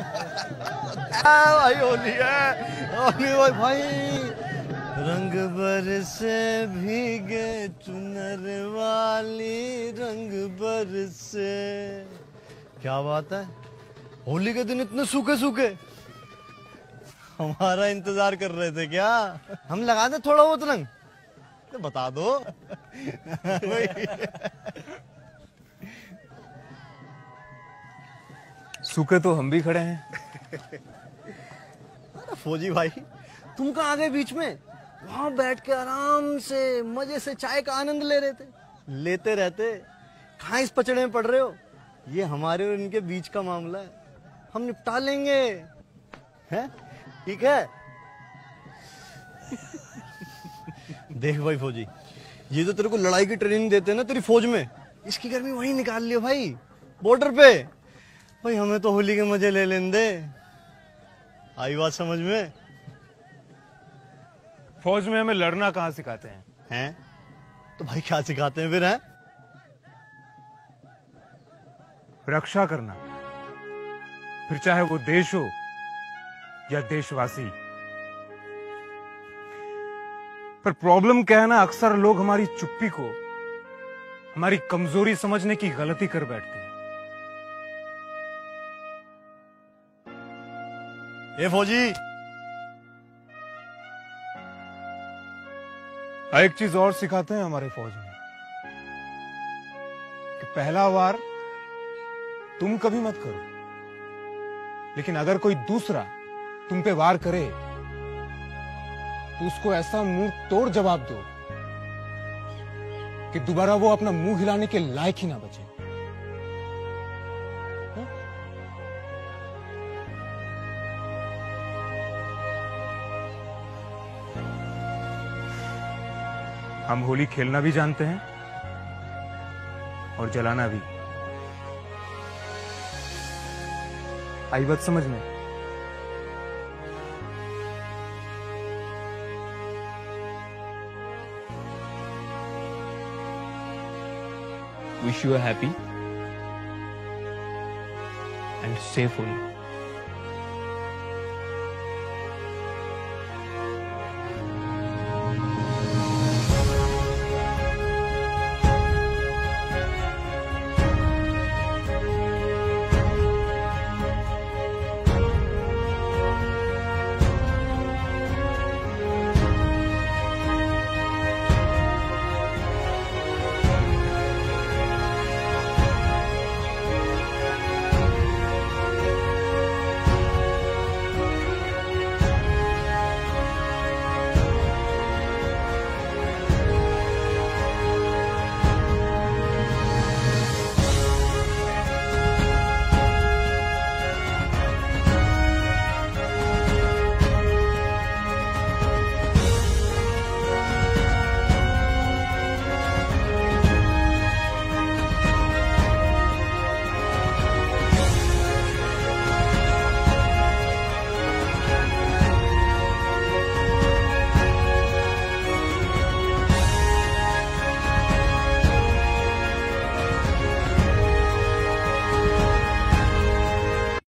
भाई होली है। होली भाई भाई। रंग बरसे भीगे चुनर वाली रंग बरसे क्या बात है? होली के दिन इतने सूखे सूखे हमारा इंतज़ार कर रहे थे क्या? हम लगा दे थोड़ा बहुत रंग। तो बता दो। सूखे तो हम भी खड़े हैं। फौजी भाई, तुम कहाँ आ गए बीच में? वहाँ बैठ के आराम से, मज़े से चाय का आनंद ले रहे थे। लेते रहते। कहाँ इस पचड़े में पड़ रहे हो? ये हमारे और इनके बीच का मामला है। हम निपटा लेंगे। हैं? ठीक है? देख भाई फौजी, ये तो तेरे को लड़ाई की ट्रेनिंग देते हैं ना तेरी फौज में, इसकी गर्मी वहीं निकाल लियो भाई बॉर्डर पे। भाई हमें तो होली के मज़े ले लेने दे आई बात समझ में? फौज में हमें लड़ना कहाँ सिखाते हैं? हैं? तो भाई क्या सिखाते हैं फिर हैं? रक्षा करना। फिर चाहे वो देश हो या देशवासी। पर प्रॉब्लम क्या है ना अक्सर लोग हमारी चुप्पी को हमारी कमज़ोरी समझने की गलती कर बैठते ए फौजी। एक चीज़ और सिखाते हैं हमारे फौज में कि पहला वार तुम कभी मत करो, लेकिन अगर कोई दूसरा तुम पे वार करे तो उसको ऐसा मुँह तोड़ जवाब दो कि दोबारा वो अपना मुँह हिलाने के लायक ही ना बचे। हम होली खेलना भी जानते हैं और जलाना भी आई बात समझ में wish you a happy and safe Holi.